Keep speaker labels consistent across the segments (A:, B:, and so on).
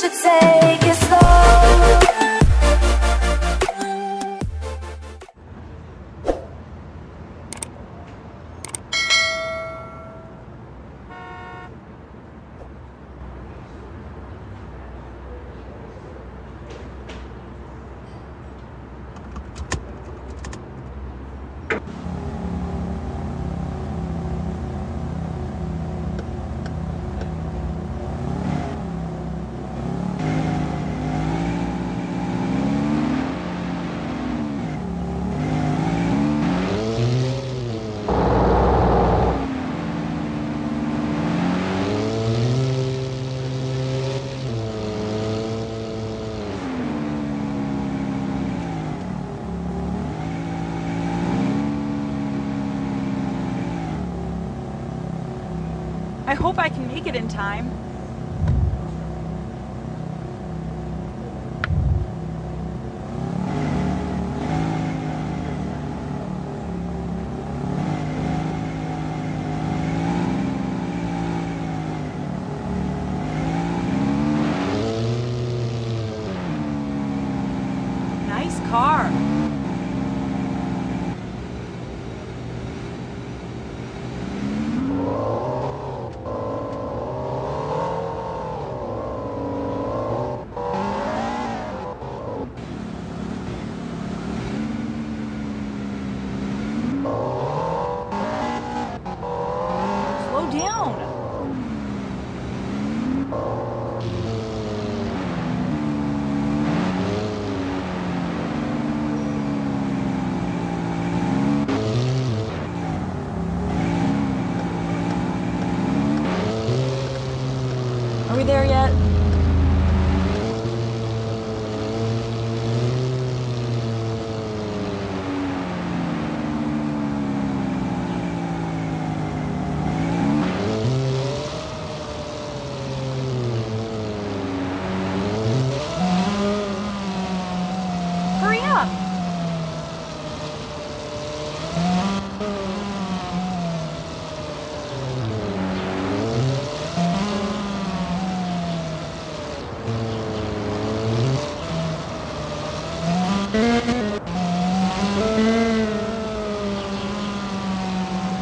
A: should take
B: hope I can make it in time. Nice car. We there yet?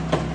C: Yeah.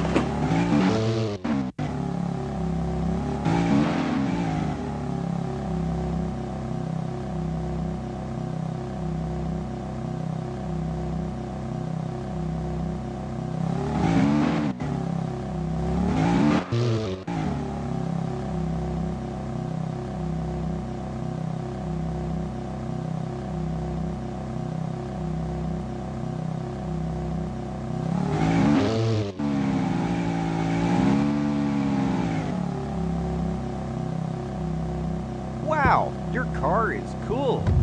C: Cool.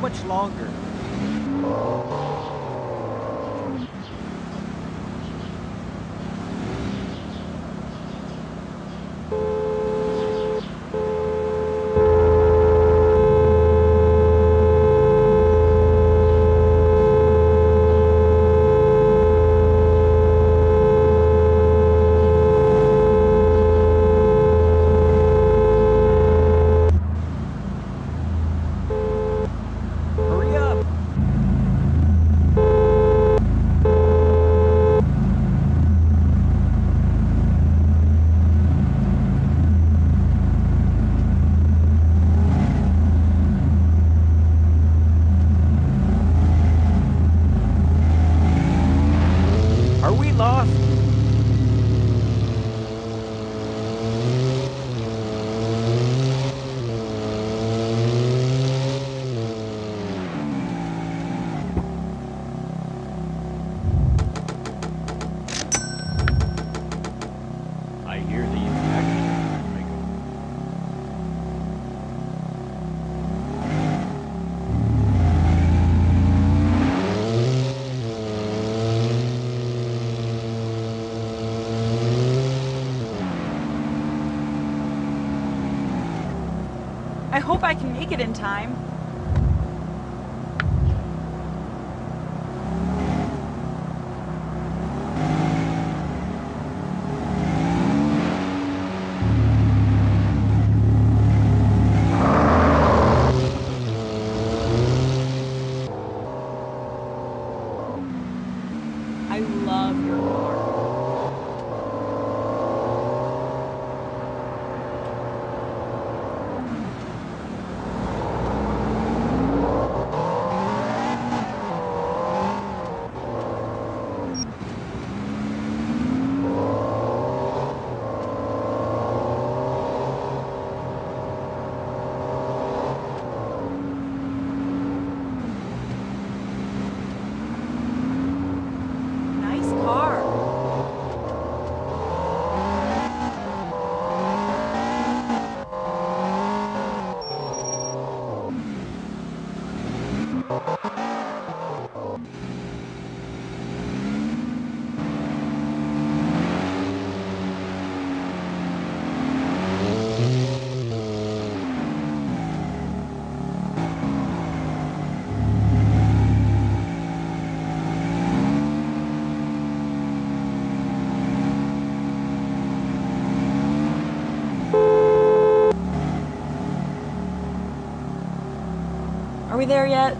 C: Much longer? Hurry up! Are we lost? I hear the inspection. Michael.
B: I hope I can make it in time. I love your car. Nice car. Are we there yet?